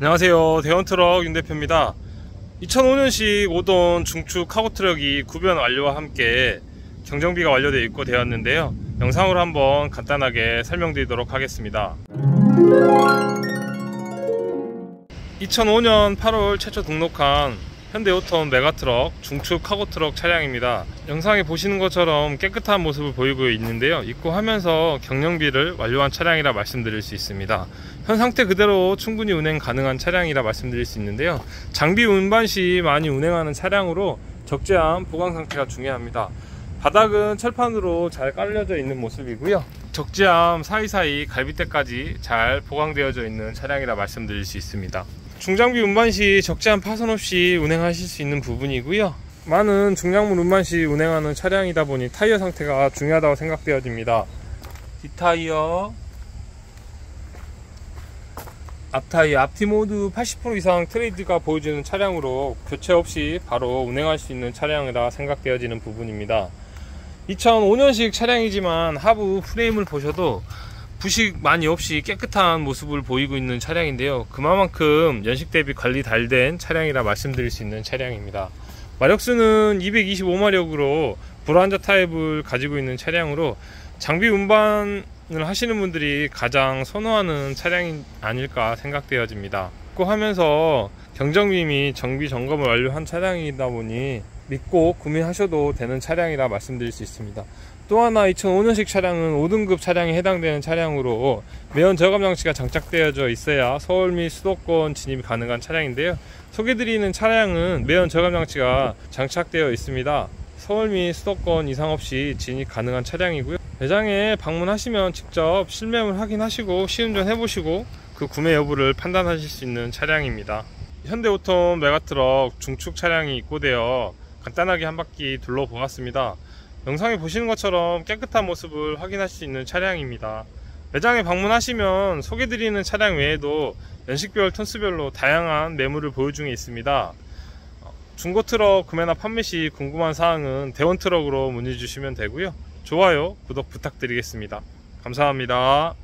안녕하세요. 대원트럭 윤대표입니다. 2005년식 5돈 중축 카고트럭이 구변 완료와 함께 경정비가 완료되어 있고 되었는데요. 영상으로 한번 간단하게 설명드리도록 하겠습니다. 2005년 8월 최초 등록한 현대오톤 메가트럭 중축 카고트럭 차량입니다. 영상에 보시는 것처럼 깨끗한 모습을 보이고 있는데요. 입고하면서 경량비를 완료한 차량이라 말씀드릴 수 있습니다. 현 상태 그대로 충분히 운행 가능한 차량이라 말씀드릴 수 있는데요. 장비 운반 시 많이 운행하는 차량으로 적재함 보강 상태가 중요합니다. 바닥은 철판으로 잘 깔려져 있는 모습이고요. 적재함 사이사이 갈비대까지 잘 보강되어져 있는 차량이라 말씀드릴 수 있습니다 중장비 운반 시 적재한 파손 없이 운행하실 수 있는 부분이고요. 많은 중량물 운반 시 운행하는 차량이다 보니 타이어 상태가 중요하다고 생각되어집니다. 뒷타이어 앞타이어 앞티모드 80% 이상 트레이드가 보여주는 차량으로 교체 없이 바로 운행할 수 있는 차량이라 생각되어지는 부분입니다. 2005년식 차량이지만 하부 프레임을 보셔도 부식 많이 없이 깨끗한 모습을 보이고 있는 차량인데요. 그만큼 연식 대비 관리 잘 된 차량이라 말씀드릴 수 있는 차량입니다. 마력수는 225마력으로 불안자 타입을 가지고 있는 차량으로 장비 운반을 하시는 분들이 가장 선호하는 차량이 아닐까 생각되어집니다 고 하면서 경정비 및 정비 점검을 완료한 차량이다 보니 믿고 구매하셔도 되는 차량이라 말씀드릴 수 있습니다. 또 하나 2005년식 차량은 5등급 차량에 해당되는 차량으로 매연 저감 장치가 장착되어져 있어야 서울 및 수도권 진입이 가능한 차량인데요. 소개드리는 차량은 매연 저감 장치가 장착되어 있습니다. 서울 및 수도권 이상 없이 진입 가능한 차량이고요 매장에 방문하시면 직접 실매물 확인하시고 시운전 해보시고 그 구매 여부를 판단하실 수 있는 차량입니다. 현대오톤 메가트럭 중축 차량이 입고되어 간단하게 한 바퀴 둘러보았습니다. 영상에 보시는 것처럼 깨끗한 모습을 확인할 수 있는 차량입니다. 매장에 방문하시면 소개드리는 차량 외에도 연식별 톤수별로 다양한 매물을 보유 중에 있습니다. 중고트럭 구매나 판매 시 궁금한 사항은 대원트럭으로 문의 주시면 되고요 좋아요 구독 부탁드리겠습니다. 감사합니다